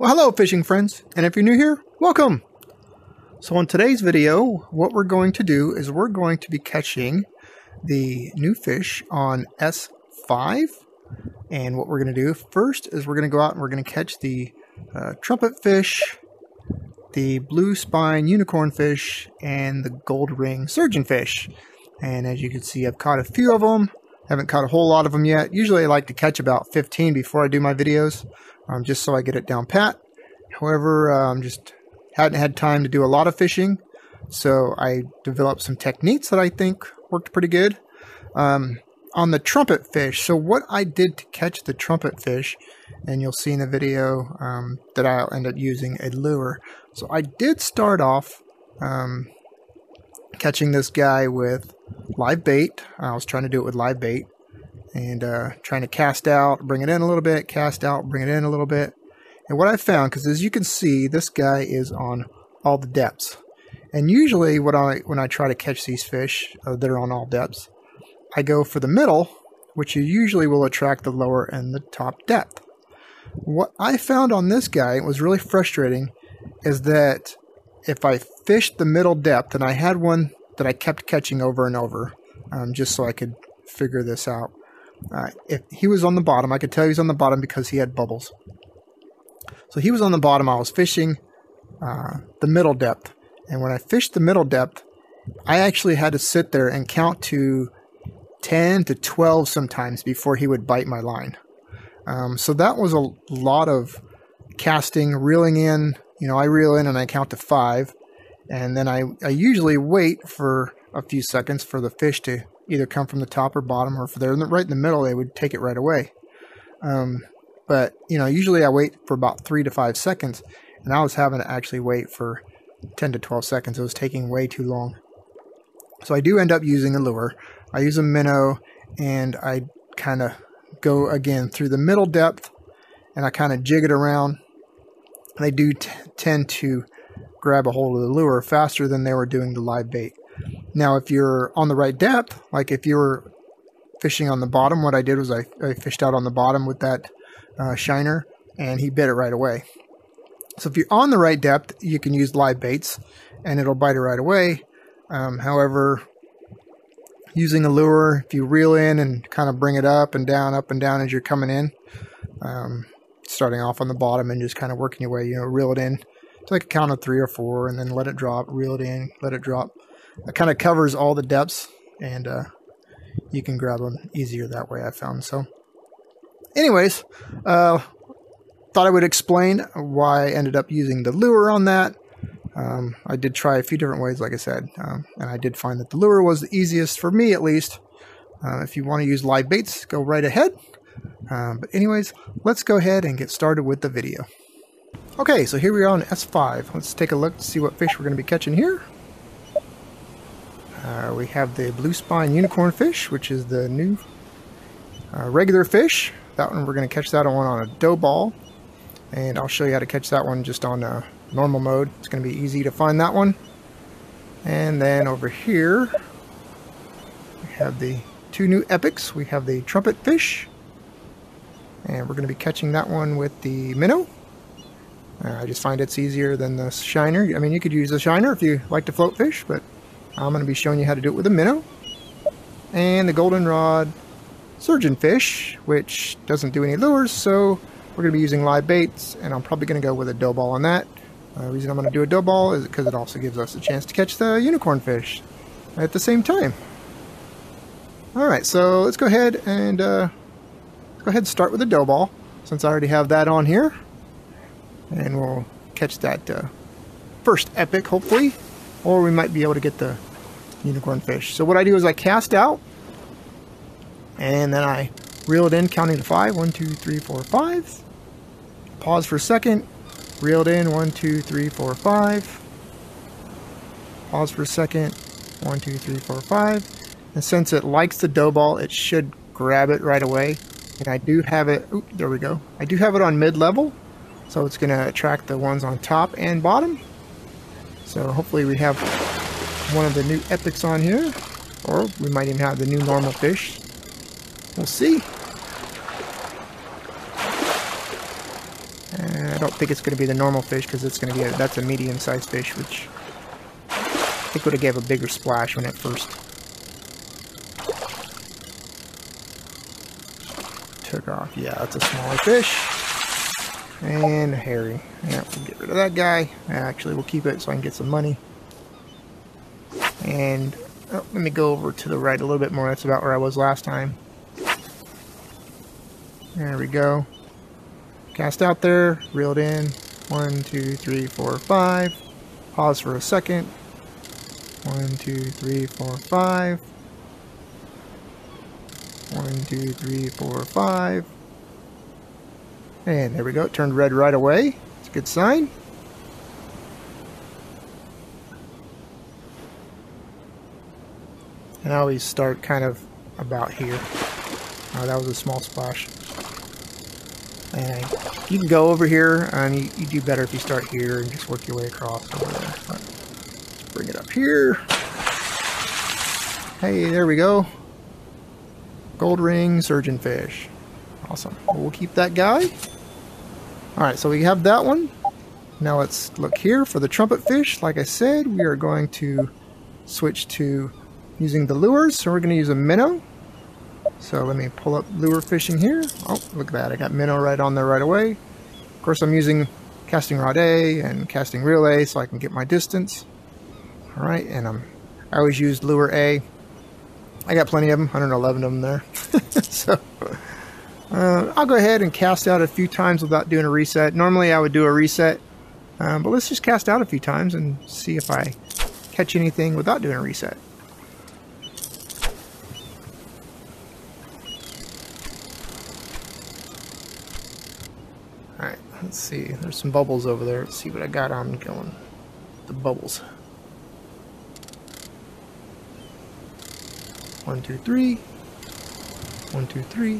Well, hello fishing friends, and if you're new here, welcome! So in today's video, what we're going to do is we're going to be catching the new fish on S5. And what we're going to do first is we're going to go out and we're going to catch the uh, trumpet fish, the blue spine unicorn fish, and the gold ring surgeon fish. And as you can see, I've caught a few of them. Haven't caught a whole lot of them yet. Usually I like to catch about 15 before I do my videos, um, just so I get it down pat. However, um, just hadn't had time to do a lot of fishing, so I developed some techniques that I think worked pretty good. Um, on the trumpet fish, so what I did to catch the trumpet fish, and you'll see in the video um, that I'll end up using a lure. So I did start off um, catching this guy with live bait. I was trying to do it with live bait and uh, trying to cast out, bring it in a little bit, cast out, bring it in a little bit. And what I found, because as you can see, this guy is on all the depths. And usually, what I when I try to catch these fish uh, that are on all depths, I go for the middle, which usually will attract the lower and the top depth. What I found on this guy it was really frustrating is that if I fished the middle depth, and I had one that I kept catching over and over, um, just so I could figure this out. Uh, if he was on the bottom, I could tell he was on the bottom because he had bubbles. So he was on the bottom. I was fishing uh, the middle depth, and when I fished the middle depth, I actually had to sit there and count to 10 to 12 sometimes before he would bite my line. Um, so that was a lot of casting, reeling in. You know, I reel in and I count to five, and then I, I usually wait for a few seconds for the fish to either come from the top or bottom, or if they're right in the middle, they would take it right away. Um, but you know, usually I wait for about three to five seconds, and I was having to actually wait for 10 to 12 seconds. It was taking way too long. So I do end up using a lure. I use a minnow, and I kind of go again through the middle depth, and I kind of jig it around. They do tend to grab a hold of the lure faster than they were doing the live bait. Now, if you're on the right depth, like if you were fishing on the bottom, what I did was I, I fished out on the bottom with that uh, shiner and he bit it right away. So if you're on the right depth, you can use live baits and it'll bite it right away. Um, however, using a lure, if you reel in and kind of bring it up and down, up and down as you're coming in, um, starting off on the bottom and just kind of working your way, you know, reel it in to like a count of three or four and then let it drop, reel it in, let it drop. It kind of covers all the depths and uh, you can grab them easier that way, I found. So, anyways, uh, thought I would explain why I ended up using the lure on that. Um, I did try a few different ways, like I said, um, and I did find that the lure was the easiest for me, at least. Uh, if you want to use live baits, go right ahead. Um, but anyways, let's go ahead and get started with the video. Okay, so here we are on S5. Let's take a look to see what fish we're going to be catching here. Uh, we have the blue spine unicorn fish, which is the new uh, regular fish. That one, we're going to catch that one on a dough ball. And I'll show you how to catch that one just on uh, normal mode. It's going to be easy to find that one. And then over here, we have the two new epics. We have the trumpet fish. And we're going to be catching that one with the minnow. Uh, I just find it's easier than the shiner. I mean, you could use a shiner if you like to float fish, but I'm going to be showing you how to do it with a minnow. And the gold ring surgeonfish, which doesn't do any lures, so we're going to be using live baits, and I'm probably going to go with a dough ball on that. Uh, the reason I'm going to do a dough ball is because it also gives us a chance to catch the unicorn fish at the same time. Alright, so let's go ahead and uh, go ahead and start with the dough ball, since I already have that on here and we'll catch that uh, first epic, hopefully, or we might be able to get the unicorn fish. So what I do is I cast out, and then I reel it in, counting to five. One, two, three, four, five. Pause for a second. Reel it in. One, two, three, four, five. Pause for a second. One, two, three, four, five. And since it likes the dough ball, it should grab it right away. And I do have it. Oop, there we go. I do have it on mid-level, so it's going to attract the ones on top and bottom. So hopefully we have one of the new epics on here. Or we might even have the new normal fish. We'll see. I don't think it's going to be the normal fish because it's going to be a, that's a medium-sized fish, which I think would have gave a bigger splash when it first Yeah, that's a smaller fish. And hairy. Yeah, we'll get rid of that guy. Actually, we'll keep it so I can get some money. And oh, let me go over to the right a little bit more. That's about where I was last time. There we go. Cast out there, reeled in. One, two, three, four, five. Pause for a second. One, two, three, four, five. One, two, three, four, five. And there we go. It turned red right away. It's a good sign. And I always start kind of about here. Oh, that was a small splash. And you can go over here, and you, you, do better if you start here and just work your way across over there. Bring it up here. Hey, there we go. Gold ring surgeonfish. Awesome. We'll keep that guy. Alright, so we have that one. Now let's look here for the trumpet fish. Like I said, we are going to switch to using the lures. So we're going to use a minnow. So let me pull up lure fishing here. Oh, look at that. I got minnow right on there right away. Of course, I'm using casting rod A and casting reel A so I can get my distance. Alright, and I'm, I always use lure A. I got plenty of them, 111 of them there. so uh, I'll go ahead and cast out a few times without doing a reset. Normally I would do a reset, um, but let's just cast out a few times and see if I catch anything without doing a reset. Alright, let's see. There's some bubbles over there. Let's see what I got on going. The bubbles. One, two, three. One, two, three.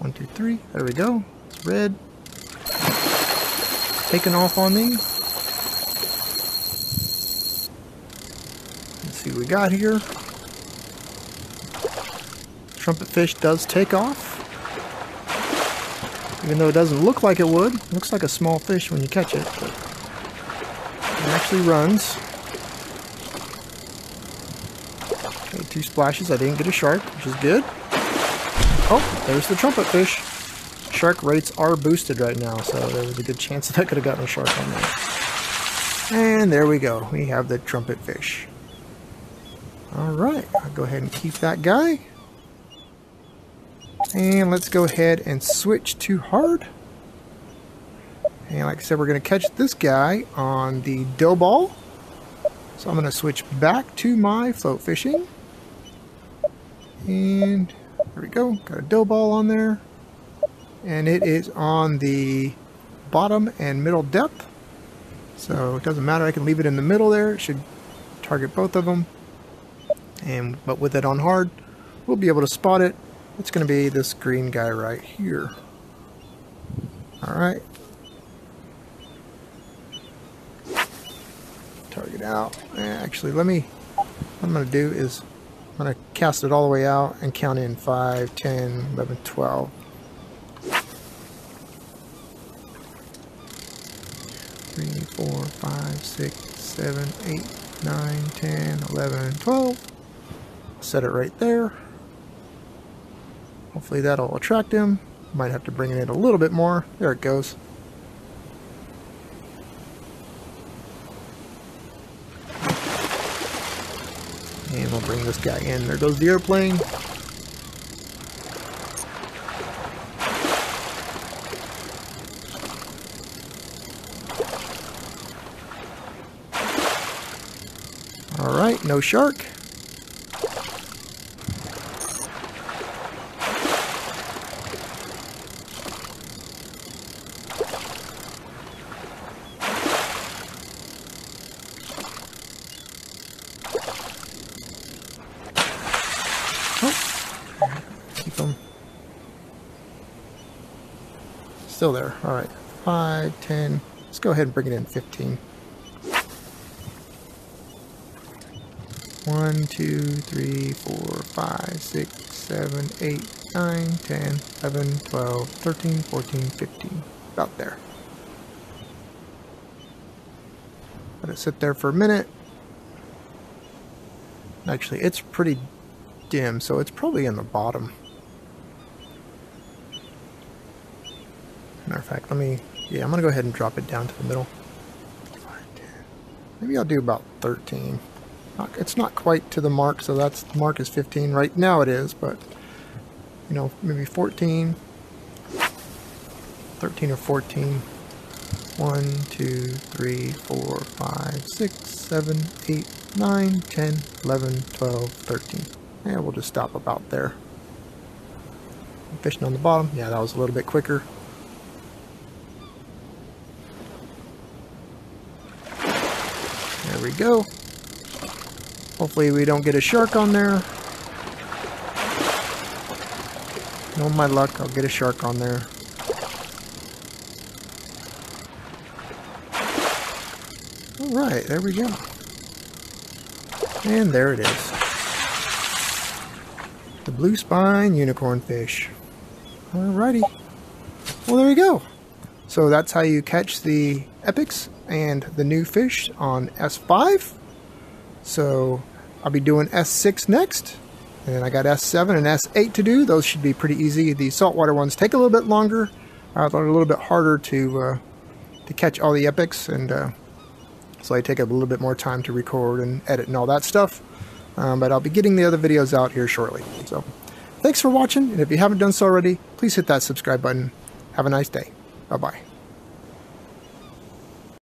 One, two, three. There we go. It's red. Taking off on me. Let's see what we got here. Trumpet fish does take off. Even though it doesn't look like it would. It looks like a small fish when you catch it. It actually runs. Two splashes. I didn't get a shark, which is good. Oh, there's the trumpet fish. Shark rates are boosted right now, so there was a good chance that I could have gotten a shark on there. And there we go. We have the trumpet fish. Alright, I'll go ahead and keep that guy. And let's go ahead and switch to hard. And like I said, we're going to catch this guy on the dough ball. So I'm going to switch back to my float fishing. And there we go. Got a dough ball on there. And it is on the bottom and middle depth. So it doesn't matter. I can leave it in the middle there. It should target both of them. And But with it on hard, we'll be able to spot it. It's going to be this green guy right here. Alright. Target out. Actually, let me... What I'm going to do is I'm going to cast it all the way out and count in 5, 10, 11, 12. 3, 4, 5, 6, 7, 8, 9, 10, 11, 12. Set it right there. Hopefully that'll attract him. Might have to bring it in a little bit more. There it goes. And we'll bring this guy in. There goes the airplane. Alright, no shark. still there. All right, 5, 10. Let's go ahead and bring it in 15. 1, 2, 3, 4, 5, 6, 7, 8, 9, 10, 11, 12, 13, 14, 15. About there. Let it sit there for a minute. Actually, it's pretty dim, so it's probably in the bottom. Matter of fact, let me, yeah, I'm going to go ahead and drop it down to the middle. Maybe I'll do about 13. It's not quite to the mark, so that's the mark is 15. Right now it is, but, you know, maybe 14. 13 or 14. 1, 2, 3, 4, 5, 6, 7, 8, 9, 10, 11, 12, 13. And we'll just stop about there. Fishing on the bottom. Yeah, that was a little bit quicker. There we go. Hopefully we don't get a shark on there. No my luck, I'll get a shark on there. Alright, there we go. And there it is. The blue spine unicorn fish. Alrighty. Well, there we go. So that's how you catch the epics and the new fish on S5. So I'll be doing S6 next. And I got S7 and S8 to do. Those should be pretty easy. The saltwater ones take a little bit longer. Uh, they're a little bit harder to uh, to catch all the epics, and uh, so I take a little bit more time to record and edit and all that stuff. Um, but I'll be getting the other videos out here shortly. So thanks for watching, and if you haven't done so already, please hit that subscribe button. Have a nice day. Bye-bye.